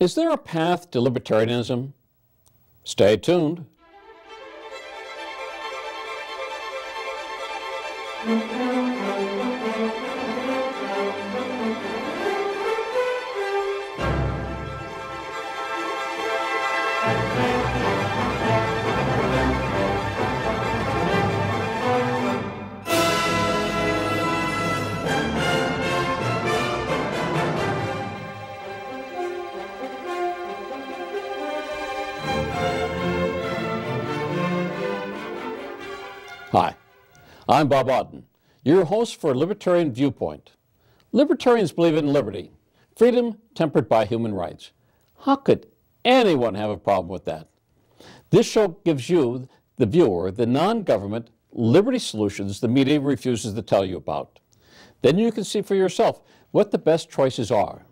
Is there a path to libertarianism? Stay tuned. Hi, I'm Bob Odden, your host for Libertarian Viewpoint. Libertarians believe in liberty, freedom tempered by human rights. How could anyone have a problem with that? This show gives you, the viewer, the non government liberty solutions the media refuses to tell you about. Then you can see for yourself what the best choices are.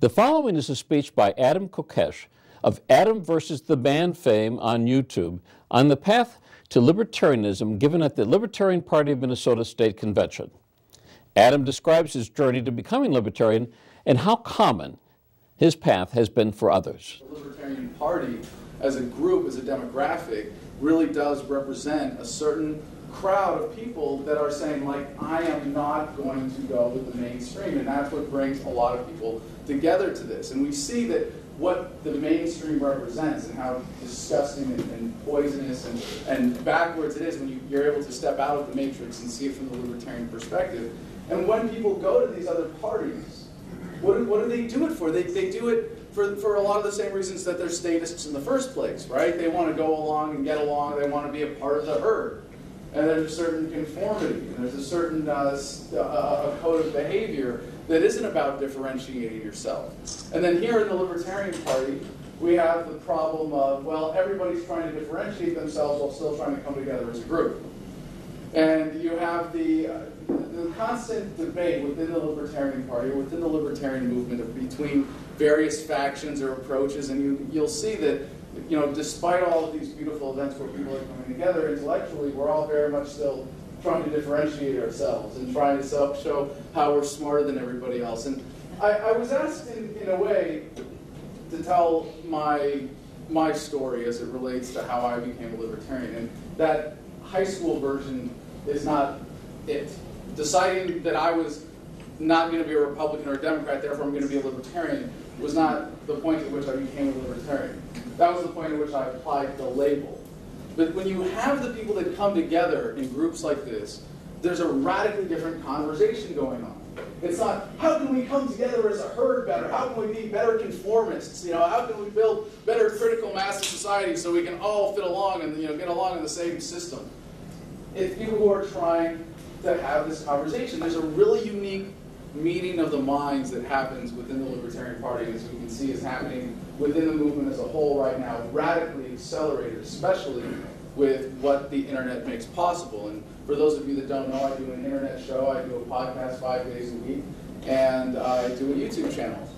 The following is a speech by Adam Kokesh of Adam versus the Man fame on YouTube on the path to libertarianism given at the Libertarian Party of Minnesota State Convention. Adam describes his journey to becoming libertarian and how common his path has been for others. The Libertarian Party, as a group, as a demographic, really does represent a certain crowd of people that are saying, like, I am not going to go with the mainstream. And that's what brings a lot of people together to this. And we see that what the mainstream represents and how disgusting and, and poisonous and, and backwards it is when you, you're able to step out of the matrix and see it from the libertarian perspective. And when people go to these other parties, what, what do they do it for? They, they do it for, for a lot of the same reasons that they're statists in the first place, right? They want to go along and get along, they want to be a part of the herd. And there's a certain conformity, and there's a certain uh, uh, a code of behavior that isn't about differentiating yourself. And then here in the Libertarian Party, we have the problem of, well, everybody's trying to differentiate themselves while still trying to come together as a group. And you have the, uh, the constant debate within the Libertarian Party or within the Libertarian movement between various factions or approaches, and you, you'll see that you know, despite all of these beautiful events where people are coming together intellectually, we're all very much still trying to differentiate ourselves and trying to show how we're smarter than everybody else. And I, I was asked in, in a way to tell my my story as it relates to how I became a libertarian. And that high school version is not it. Deciding that I was not going to be a Republican or a Democrat, therefore I'm going to be a libertarian, was not the point at which I became a libertarian. That was the point at which I applied the label. But when you have the people that come together in groups like this, there's a radically different conversation going on. It's not, how can we come together as a herd better? How can we be better conformists? You know, how can we build better critical mass of society so we can all fit along and you know, get along in the same system? It's people who are trying to have this conversation. There's a really unique meeting of the minds that happens within the Libertarian Party, as we can see is happening within the movement as a whole right now, radically accelerated, especially with what the internet makes possible. And for those of you that don't know, I do an internet show, I do a podcast five days a week, and I do a YouTube channel.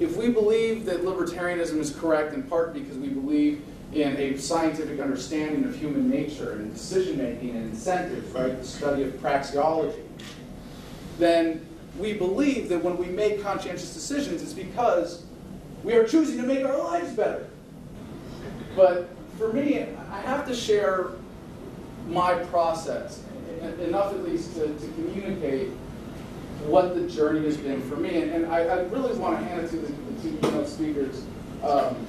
If we believe that libertarianism is correct in part because we believe in a scientific understanding of human nature and decision making and incentives, right, the study of praxeology, then we believe that when we make conscientious decisions, it's because we are choosing to make our lives better. But for me, I have to share my process, enough at least to, to communicate what the journey has been for me. And, and I, I, really want to hand it to the, the two keynote speakers um,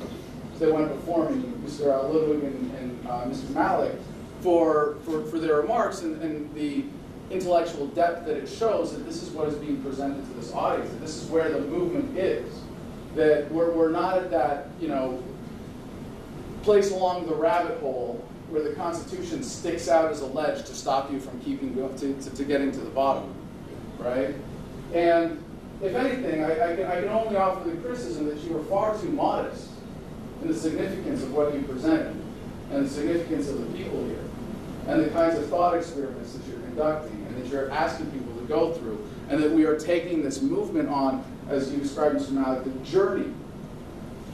that went before me, Mr. Ludwig and, and uh, Mr. Malik, for, for, for their remarks and, and the intellectual depth that it shows that this is what is being presented to this audience, that this is where the movement is. That we're, we're not at that, you know, place along the rabbit hole where the Constitution sticks out as a ledge to stop you from keeping to, to, to getting to the bottom, right? And if anything, I, I, can, I can only offer the criticism that you were far too modest in the significance of what you presented and the significance of the people here and the kinds of thought experiments that you're conducting you're asking people to go through, and that we are taking this movement on, as you described, Mr. Malik, the journey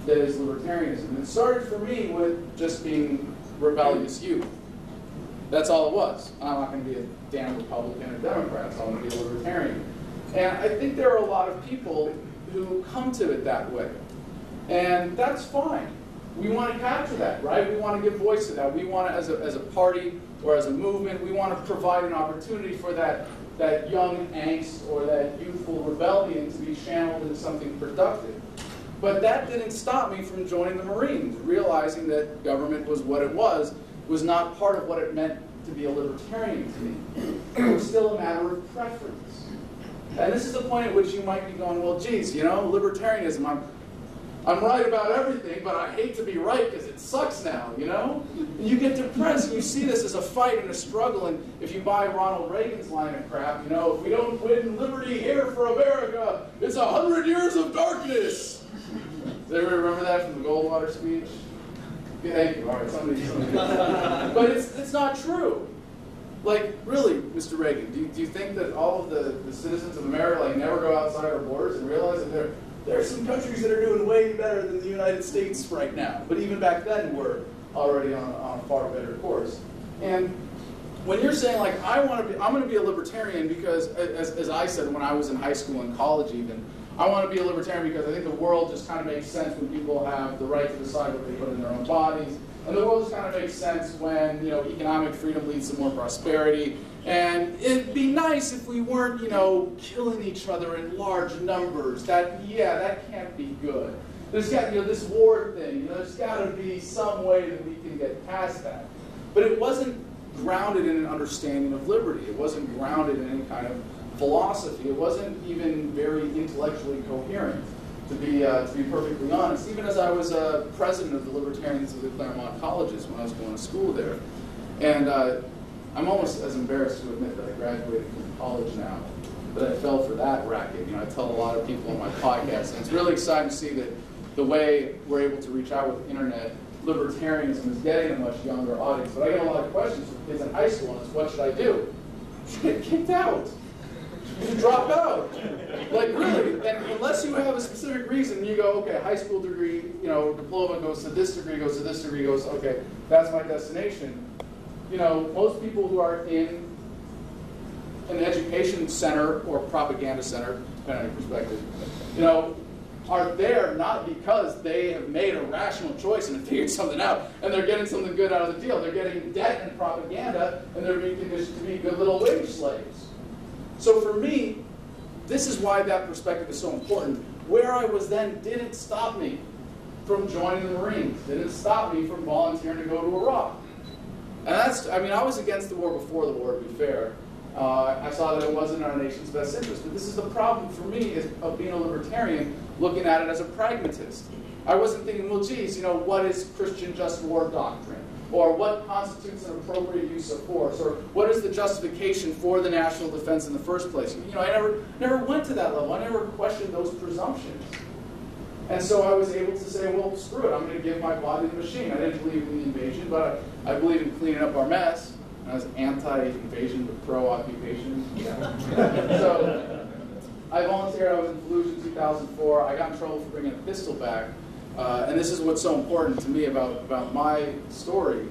that is libertarianism. It started for me with just being rebellious youth. That's all it was. I'm not going to be a damn Republican or Democrat, so I'm going to be a libertarian. And I think there are a lot of people who come to it that way. And that's fine. We want to capture that, right? We want to give voice to that. We want to, as a, as a party or as a movement, we want to provide an opportunity for that, that young angst or that youthful rebellion to be channeled into something productive. But that didn't stop me from joining the Marines, realizing that government was what it was, was not part of what it meant to be a libertarian to me. It was still a matter of preference. And this is the point at which you might be going, well, geez, you know, libertarianism, I'm, I'm right about everything, but I hate to be right because it sucks now, you know? And you get depressed and you see this as a fight and a struggle. And if you buy Ronald Reagan's line of crap, you know, if we don't win liberty here for America, it's a hundred years of darkness. Does everybody remember that from the Goldwater speech? Yeah, thank you. All right, somebody. somebody. but it's, it's not true. Like, really, Mr. Reagan, do you, do you think that all of the, the citizens of America like never go outside our borders and realize that there, there are some countries that are doing way better than the United States right now? But even back then, we're already on, on a far better course. And when you're saying like, I want to be, I'm going to be a libertarian because, as, as I said when I was in high school and college even, I want to be a libertarian because I think the world just kind of makes sense when people have the right to decide what they put in their own bodies. And the world just kind of makes sense when you know economic freedom leads to more prosperity. And it'd be nice if we weren't, you know, killing each other in large numbers. That yeah, that can't be good. There's got you know this war thing. You know, there's got to be some way that we can get past that. But it wasn't grounded in an understanding of liberty. It wasn't grounded in any kind of philosophy. It wasn't even very intellectually coherent, to be, uh, to be perfectly honest. Even as I was uh, president of the Libertarians of the Claremont Colleges when I was going to school there. And uh, I'm almost as embarrassed to admit that I graduated from college now, that I fell for that racket. You know, I tell a lot of people on my podcast, and it's really exciting to see that the way we're able to reach out with the internet, libertarianism is getting a much younger audience. But I get a lot of questions from kids in high school, and it's what should I do? Should get kicked out you drop out. Like really, and unless you have a specific reason, you go, okay, high school degree, you know, diploma goes to this degree, goes to this degree, goes, okay, that's my destination. You know, most people who are in an education center or propaganda center, depending on your perspective, you know, are there not because they have made a rational choice and figured something out and they're getting something good out of the deal. They're getting debt and propaganda and they're being conditioned to be good little wage slaves. So for me, this is why that perspective is so important. Where I was then didn't stop me from joining the Marines, didn't stop me from volunteering to go to Iraq. And that's, I mean, I was against the war before the war, to be fair. Uh, I saw that it wasn't in our nation's best interest. But this is the problem for me is, of being a libertarian, looking at it as a pragmatist. I wasn't thinking, well, geez, you know, what is Christian just war doctrine? or what constitutes an appropriate use of force, or what is the justification for the national defense in the first place. You know, I never, never went to that level. I never questioned those presumptions. And so I was able to say, well, screw it, I'm going to give my body to the machine. I didn't believe in the invasion, but I, believe in cleaning up our mess. I was anti-invasion, but pro-occupation. So I volunteered. I was in Fallujah in 2004. I got in trouble for bringing a pistol back. Uh, and this is what's so important to me about, about my story.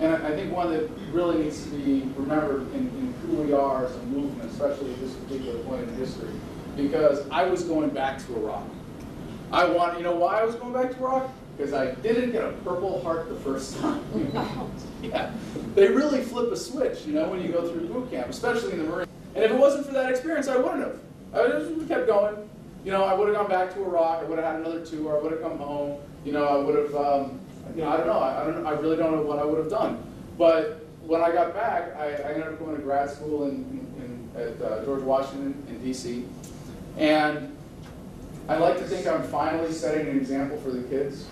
And I think one that really needs to be remembered in, in who we are as a movement, especially at this particular point in history. Because I was going back to Iraq. I want, you know why I was going back to Iraq? Because I didn't get a Purple Heart the first time. yeah, they really flip a switch, you know, when you go through boot camp, especially in the Marine. And if it wasn't for that experience, I wouldn't have. I just kept going you know, I would have gone back to Iraq. I would have had another tour. I would have come home. You know, I would have, um, you know, I don't know. I, I, don't. I really don't know what I would have done. But when I got back, I, I ended up going to grad school in, in, in at uh, George Washington in D.C. And I like to think I'm finally setting an example for the kids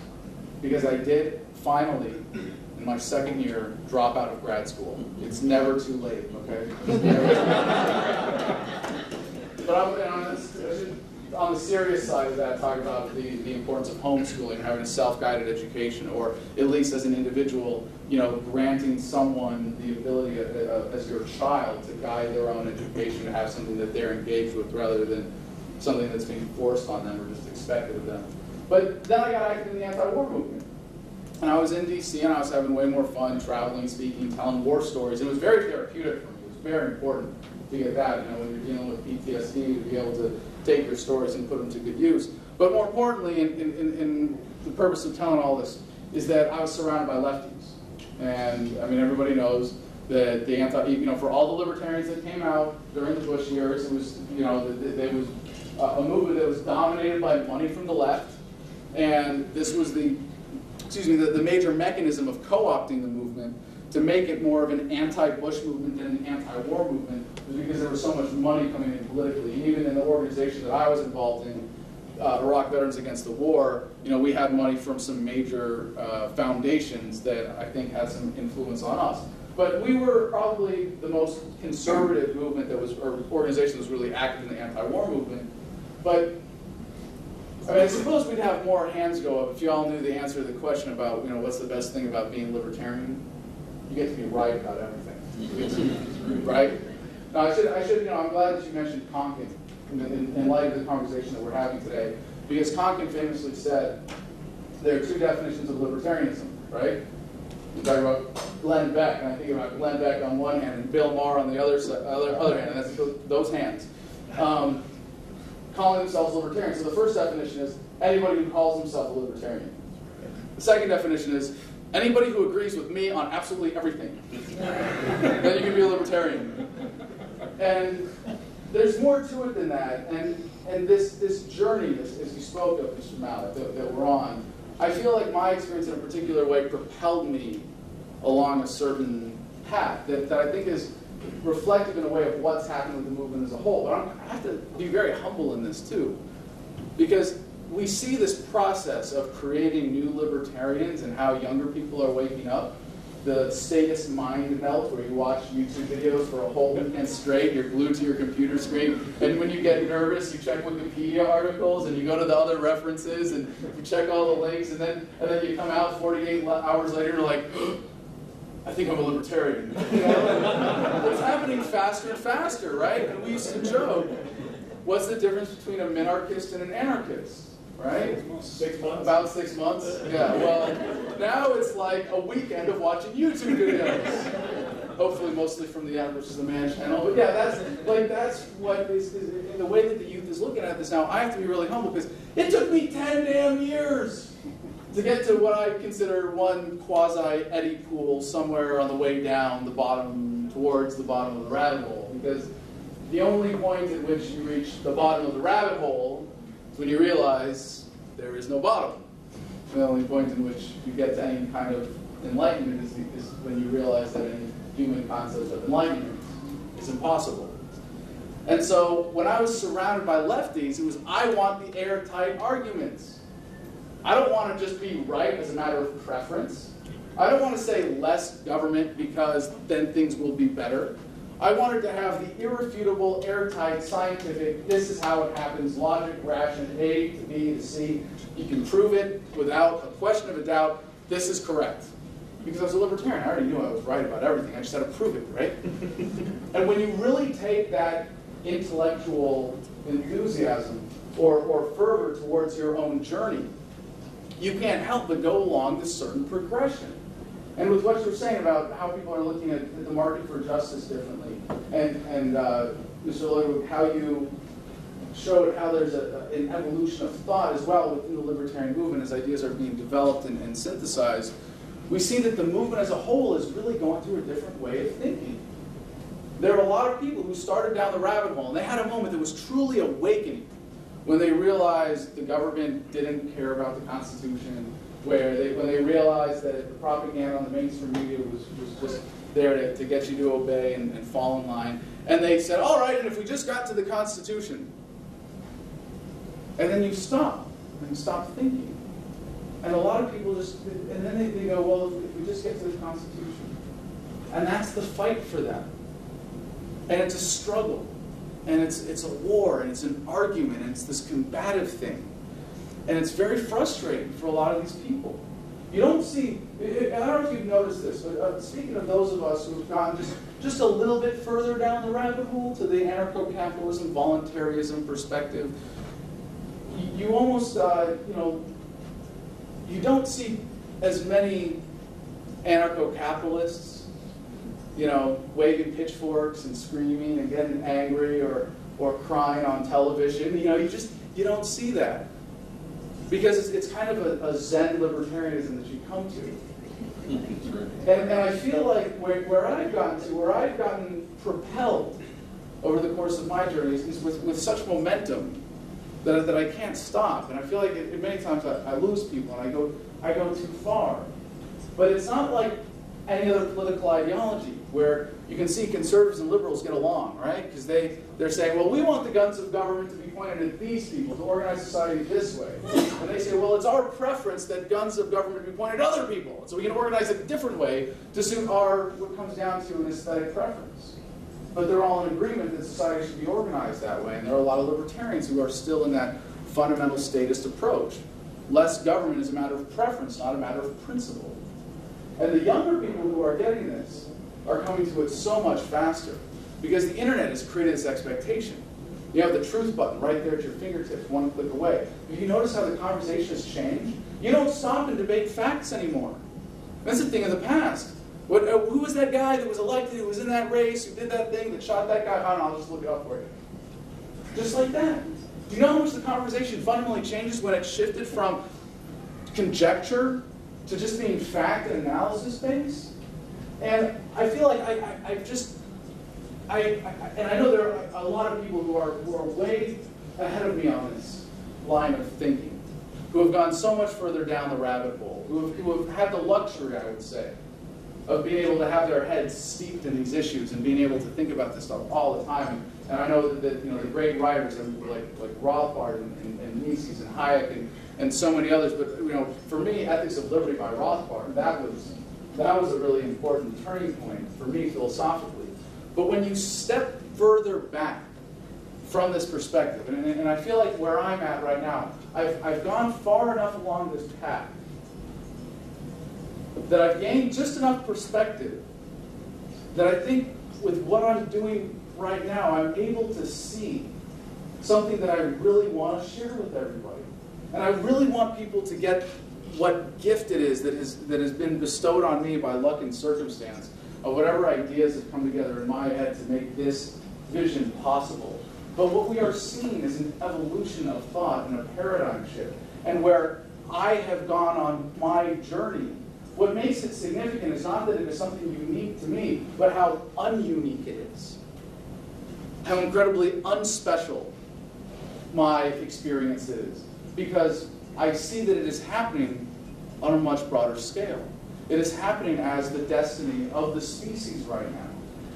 because I did finally, in my second year, drop out of grad school. It's never too late, okay? but I'm, I'm, on the serious side of that, talk about the, the importance of homeschooling, having a self-guided education, or at least as an individual, you know, granting someone the ability uh, uh, as your child to guide their own education, to have something that they're engaged with rather than something that's being forced on them or just expected of them. But then I got active in the anti-war movement. And I was in DC and I was having way more fun traveling, speaking, telling war stories. It was very therapeutic for me. It was very important to get that, you know, when you're dealing with PTSD, to be able to take your stories and put them to good use. But more importantly, in, in, in, in the purpose of telling all this, is that I was surrounded by lefties. And I mean, everybody knows that the anti, you know, for all the libertarians that came out during the Bush years, it was, you know, there was a movement that was dominated by money from the left. And this was the, excuse me, the, the major mechanism of co-opting the movement to make it more of an anti-Bush movement than an anti-war movement was because there was so much money coming in politically. And even in the organization that I was involved in, uh, Iraq Veterans Against the War, you know, we had money from some major uh, foundations that I think had some influence on us. But we were probably the most conservative movement that was, or organization that was really active in the anti-war movement. But I mean, I suppose we'd have more hands go up if you all knew the answer to the question about, you know, what's the best thing about being libertarian? You get to be right about everything. right? Now, I should, I should, you know, I'm glad that you mentioned Konkin in, in, in light of the conversation that we're having today, because Konkin famously said there are two definitions of libertarianism, right? You talk about Glenn Beck, and I think about Glenn Beck on one hand and Bill Maher on the other, other, other hand, and that's those hands. Um, calling themselves libertarians. So the first definition is anybody who calls himself a libertarian. The second definition is anybody who agrees with me on absolutely everything. then you can be a libertarian. And there's more to it than that. And, and this, this journey, as, as you spoke of, Mr. Malik, that, that we're on, I feel like my experience in a particular way propelled me along a certain path that, that I think is reflective in a way of what's happening with the movement as a whole. But I'm, i have to be very humble in this too, because we see this process of creating new libertarians and how younger people are waking up. The status mind melt, where you watch YouTube videos for a whole weekend straight, you're glued to your computer screen, and when you get nervous, you check Wikipedia articles and you go to the other references and you check all the links, and then and then you come out 48 hours later, and you're like. I think I'm a libertarian. it's happening faster and faster, right? And we used to joke, what's the difference between a minarchist and an anarchist? Right? Six months. About six months. Yeah. Well, now it's like a weekend of watching YouTube videos. Hopefully, mostly from the Adam versus the Man channel. But yeah, that's like that's what is, is in the way that the youth is looking at this now. I have to be really humble because it took me ten damn years to get to what I consider one quasi eddy pool somewhere on the way down the bottom, towards the bottom of the rabbit hole. Because the only point at which you reach the bottom of the rabbit hole is when you realize there is no bottom. The only point in which you get to any kind of enlightenment is, is when you realize that any human concept of enlightenment is impossible. And so when I was surrounded by lefties, it was, I want the airtight arguments. I don't want to just be right as a matter of preference. I don't want to say less government because then things will be better. I wanted to have the irrefutable, airtight, scientific, this is how it happens, logic, ration, A to B to C. You can prove it without a question of a doubt. This is correct. Because I was a libertarian, I already knew I was right about everything. I just had to prove it, right? and when you really take that intellectual enthusiasm or, or fervor towards your own journey, you can't help but go along this certain progression. And with what you're saying about how people are looking at the market for justice differently, and, and uh, Mr. Lloyd, how you showed how there's a, an evolution of thought as well within the libertarian movement as ideas are being developed and, and synthesized, we see that the movement as a whole is really going through a different way of thinking. There are a lot of people who started down the rabbit hole, and they had a moment that was truly awakening when they realized the government didn't care about the Constitution, where they, when they realized that the propaganda on the mainstream media was, was just there to, to get you to obey and, and fall in line. And they said, all right, and if we just got to the Constitution, and then you stop, and stop thinking. And a lot of people just, and then they, they go, well, if, if we just get to the Constitution. And that's the fight for them. And it's a struggle and it's, it's a war, and it's an argument, and it's this combative thing. And it's very frustrating for a lot of these people. You don't see, I don't know if you've noticed this, but uh, speaking of those of us who've gone just, just a little bit further down the rabbit hole to the anarcho-capitalism, voluntarism perspective, you, you almost, uh, you know, you don't see as many anarcho-capitalists you know, waving pitchforks and screaming and getting angry or, or crying on television. You know, you just, you don't see that. because it's, it's kind of a, a Zen libertarianism that you come to. And, and I feel like where, where I've gotten to, where I've gotten propelled over the course of my journey is, with, with such momentum that, that I can't stop. And I feel like it, it, many times I, I lose people and I go, I go too far. But it's not like any other political ideology where you can see conservatives and liberals get along, right? Because they, they're saying, well, we want the guns of government to be pointed at these people, to organize society this way. And they say, well, it's our preference that guns of government be pointed at other people. So we can organize it a different way to suit our, what comes down to an aesthetic preference. But they're all in agreement that society should be organized that way. And there are a lot of libertarians who are still in that fundamental statist approach. Less government is a matter of preference, not a matter of principle. And the younger people who are getting this are coming to it so much faster because the internet has created this expectation. You have the truth button right there at your fingertips, one click away. If you notice how the conversation has changed, you don't stop and debate facts anymore. That's a thing of the past. What, uh, who was that guy that was elected, who was in that race, who did that thing, that shot that guy? I don't know, I'll just look it up for you. Just like that. Do you know how much the conversation fundamentally changes when it shifted from conjecture to just being fact and analysis based? And I feel like I, I, I just, I, I, and I know there are a lot of people who are, who are way ahead of me on this line of thinking, who have gone so much further down the rabbit hole, who have, who have had the luxury, I would say, of being able to have their heads steeped in these issues and being able to think about this stuff all the time. And I know that, you know the great writers like like Rothbard and, and, and Mises and Hayek and, and so many others. But you know, for me, Ethics of Liberty by Rothbard that was that was a really important turning point for me philosophically. But when you step further back from this perspective, and, and I feel like where I'm at right now, I've, I've gone far enough along this path that I've gained just enough perspective that I think with what I'm doing right now, I'm able to see something that I really want to share with everybody. And I really want people to get what gift it is that has, that has been bestowed on me by luck and circumstance of whatever ideas have come together in my head to make this vision possible. But what we are seeing is an evolution of thought and a paradigm shift. And where I have gone on my journey, what makes it significant is not that it is something unique to me, but how ununique it is. How incredibly unspecial my experience is. Because I see that it is happening on a much broader scale. It is happening as the destiny of the species right now.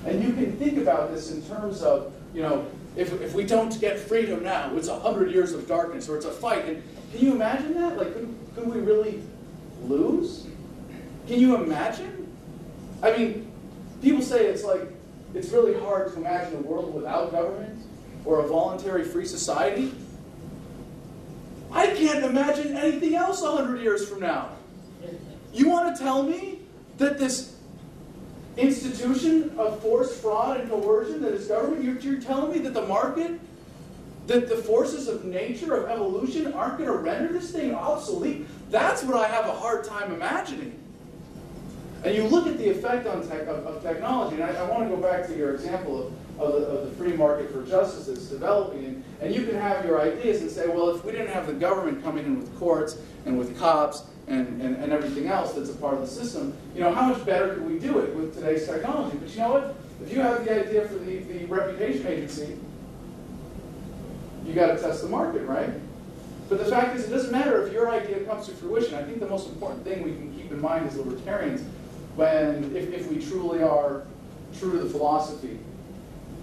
And you can think about this in terms of, you know, if, if we don't get freedom now, it's a hundred years of darkness or it's a fight. And can you imagine that? Like, could, could we really lose? Can you imagine? I mean, people say it's like, it's really hard to imagine a world without government or a voluntary free society. Can't imagine anything else 100 years from now. You want to tell me that this institution of forced fraud and coercion that is government, you're, you're telling me that the market, that the forces of nature, of evolution, aren't going to render this thing obsolete? That's what I have a hard time imagining. And you look at the effect on tech, of, of technology, and I, I want to go back to your example of of the, of the free market for justice that's developing. And, and you can have your ideas and say, well, if we didn't have the government coming in with courts and with cops and, and, and everything else that's a part of the system, you know, how much better could we do it with today's technology? But you know what? If you have the idea for the, the reputation agency, you got to test the market, right? But the fact is, it doesn't matter if your idea comes to fruition. I think the most important thing we can keep in mind as libertarians, when if, if we truly are true to the philosophy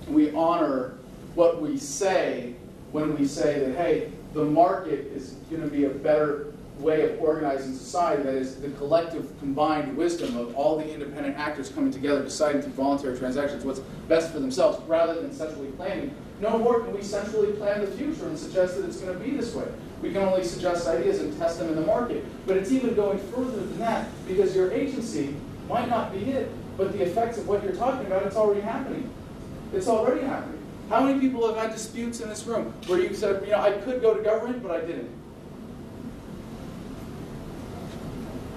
we honor what we say when we say that, hey, the market is going to be a better way of organizing society, that is the collective combined wisdom of all the independent actors coming together, deciding through voluntary transactions what's best for themselves, rather than centrally planning. No more can we centrally plan the future and suggest that it's going to be this way. We can only suggest ideas and test them in the market. But it's even going further than that, because your agency might not be it, but the effects of what you're talking about, it's already happening. It's already happening. How many people have had disputes in this room where you said, you know, I could go to government, but I didn't?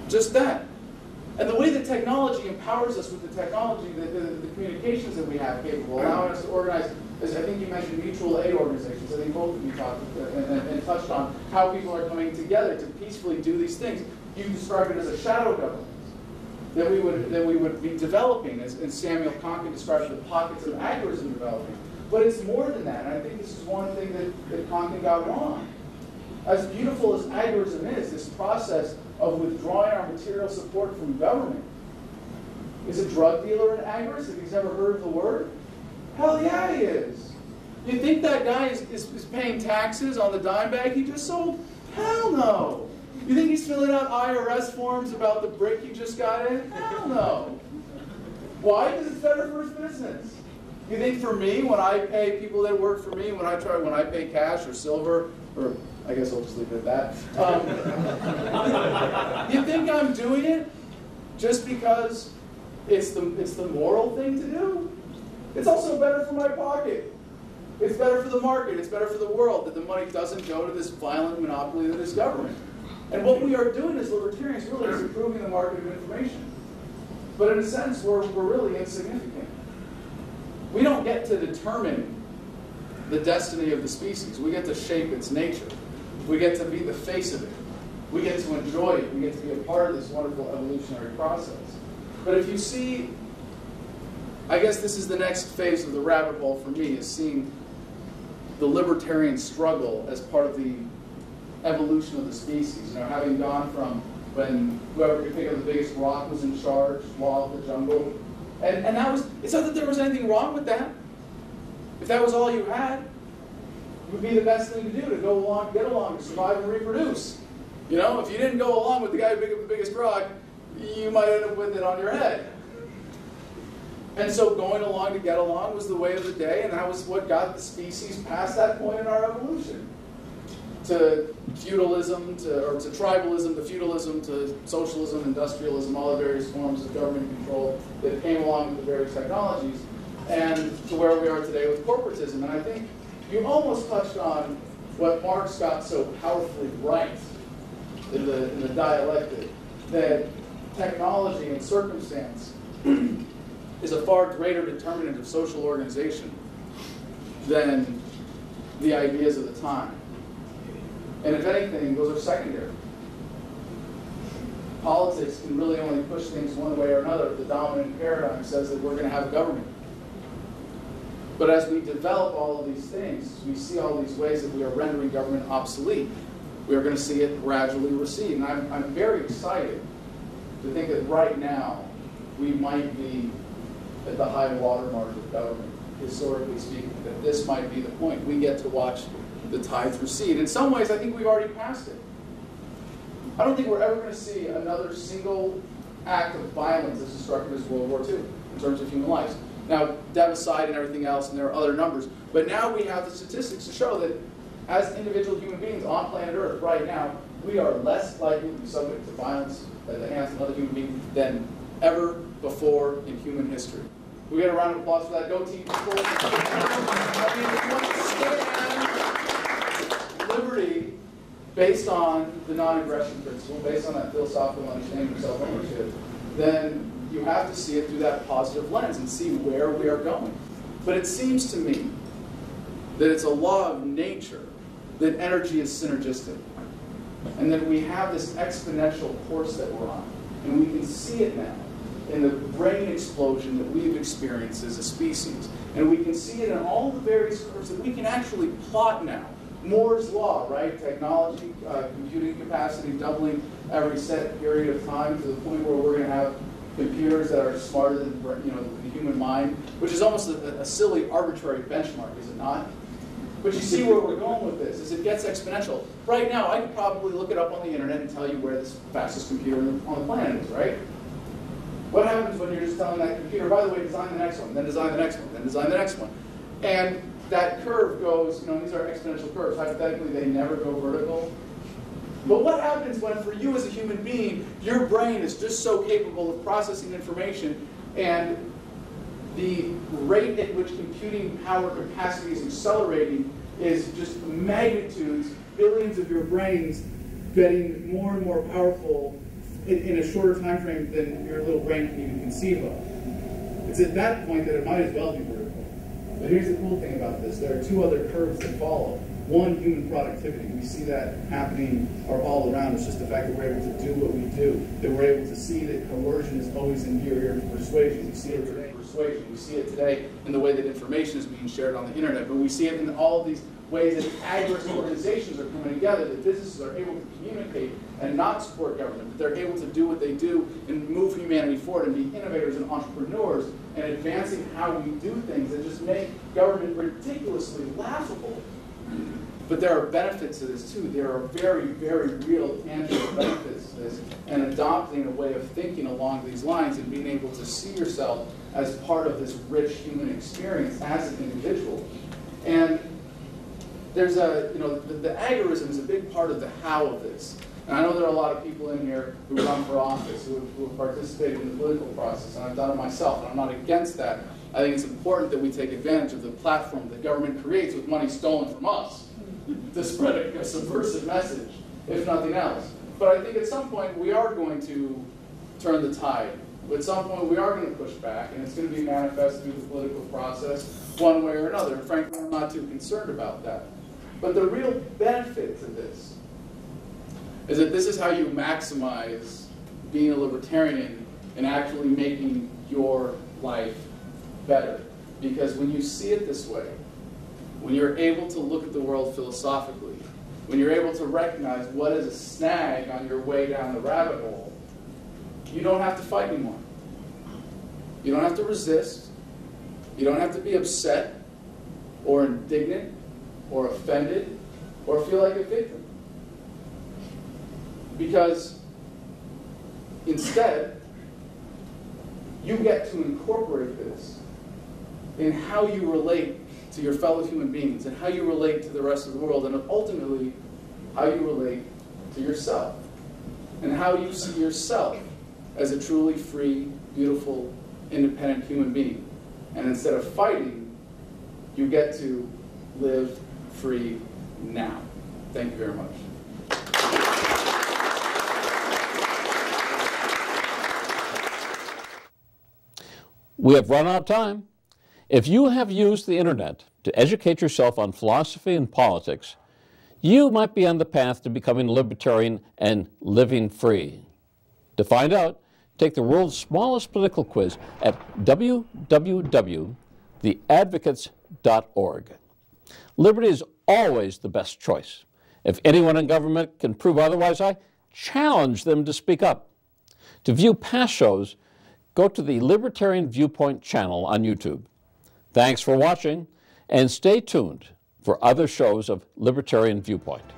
Just that. And the way that technology empowers us with the technology, the, the, the communications that we have capable, allowing us to organize as I think you mentioned mutual aid organizations. I think both of you talked and, and, and touched on how people are coming together to peacefully do these things. You described it as a shadow government that we would that we would be developing, as, as Samuel Konkin described the pockets of agorism developing. But it's more than that. And I think this is one thing that, that Konkin got wrong. As beautiful as agorism is, this process of withdrawing our material support from government, is a drug dealer an agorist if he's ever heard of the word? Hell yeah, he is. You think that guy is, is, is paying taxes on the dime bag he just sold? Hell no. You think he's filling out IRS forms about the brick he just got in? Hell no. Why? Because it's better for his business. You think for me, when I pay people that work for me, when I try, when I pay cash or silver, or I guess I'll just leave it at that. Um, you think I'm doing it just because it's the, it's the moral thing to do? It's also better for my pocket. It's better for the market. It's better for the world that the money doesn't go to this violent monopoly that is government. And what we are doing as libertarians really is improving the market of information. But in a sense, we're, we're really insignificant. We don't get to determine the destiny of the species. We get to shape its nature. We get to be the face of it. We get to enjoy it. We get to be a part of this wonderful evolutionary process. But if you see, I guess this is the next phase of the rabbit hole for me, is seeing the libertarian struggle as part of the evolution of the species. You know, having gone from when whoever could pick up the biggest rock was in charge, law of the jungle. And, and that was, it's not that there was anything wrong with that. If that was all you had, it would be the best thing to do, to go along, get along, survive and reproduce. You know, if you didn't go along with the guy who picked up the biggest rock, you might end up with it on your head. And so going along to get along was the way of the day, and that was what got the species past that point in our evolution. To feudalism, to, or to tribalism, to feudalism, to socialism, industrialism, all the various forms of government control that came along with the various technologies, and to where we are today with corporatism. And I think you almost touched on what Marx got so powerfully right in the, in the dialectic, that technology and circumstance is a far greater determinant of social organization than the ideas of the time. And if anything, those are secondary. Politics can really only push things one way or another. The dominant paradigm says that we're going to have a government. But as we develop all of these things, we see all these ways that we are rendering government obsolete. We are going to see it gradually recede. And I'm, I'm very excited to think that right now we might be at the high watermark of government, historically speaking, that this might be the point. We get to watch the tides recede. In some ways, I think we've already passed it. I don't think we're ever going to see another single act of violence as destructive as World War II in terms of human lives. Now, democide and everything else, and there are other numbers, but now we have the statistics to show that as individual human beings on planet Earth right now, we are less likely to be subject to violence at the hands of another human being than ever before in human history. We get a round of applause for that. Go team. I mean, if you want to liberty based on the non-aggression principle, based on that philosophical understanding of self-ownership, then you have to see it through that positive lens and see where we are going. But it seems to me that it's a law of nature that energy is synergistic. And that we have this exponential course that we're on. And we can see it now in the brain explosion that we've experienced as a species. And we can see it in all the various curves that we can actually plot now. Moore's law, right? Technology, uh, computing capacity doubling every set period of time to the point where we're going to have computers that are smarter than you know the human mind, which is almost a, a silly arbitrary benchmark, is it not? But you see where we're going with this, is it gets exponential. Right now, I could probably look it up on the internet and tell you where the fastest computer on the planet is, right? What happens when you're just telling that computer, by the way, design the next one, then design the next one, then design the next one? And that curve goes, you know, these are exponential curves. Hypothetically, they never go vertical. But what happens when, for you as a human being, your brain is just so capable of processing information and the rate at which computing power capacity is accelerating is just magnitudes, billions of your brains getting more and more powerful in, in a shorter time frame than your little brain can even conceive of. It's at that point that it might as well be. But here's the cool thing about this. There are two other curves that follow. One, human productivity. We see that happening all around. It's just the fact that we're able to do what we do. That we're able to see that coercion is always inferior to persuasion. We see it today persuasion. We see it today in the way that information is being shared on the internet. But we see it in all these ways that agorist organizations are coming together, that businesses are able to communicate and not support government, that they're able to do what they do and move humanity forward and be innovators and entrepreneurs and advancing how we do things that just make government ridiculously laughable. But there are benefits to this too. There are very, very real, tangible benefits to this. And adopting a way of thinking along these lines and being able to see yourself as part of this rich human experience as an individual. And there's a, you know, the, the agorism is a big part of the how of this. And I know there are a lot of people in here who run for office, who have, who have participated in the political process, and I've done it myself, and I'm not against that. I think it's important that we take advantage of the platform that government creates with money stolen from us to spread a, a subversive message, if nothing else. But I think at some point we are going to turn the tide. At some point we are going to push back, and it's going to be manifest through the political process one way or another. Frankly, I'm not too concerned about that. But the real benefit to this is that this is how you maximize being a libertarian and actually making your life better. Because when you see it this way, when you're able to look at the world philosophically, when you're able to recognize what is a snag on your way down the rabbit hole, you don't have to fight anymore. You don't have to resist. You don't have to be upset or indignant or offended or feel like a victim. Because instead, you get to incorporate this in how you relate to your fellow human beings and how you relate to the rest of the world and ultimately how you relate to yourself and how you see yourself as a truly free, beautiful, independent human being. And instead of fighting, you get to live free now. Thank you very much. We have run out of time. If you have used the internet to educate yourself on philosophy and politics, you might be on the path to becoming a libertarian and living free. To find out, take the world's smallest political quiz at www.theadvocates.org. Liberty is always the best choice. If anyone in government can prove otherwise, I challenge them to speak up. To view past shows, go to the Libertarian Viewpoint channel on YouTube. Thanks for watching, and stay tuned for other shows of Libertarian Viewpoint.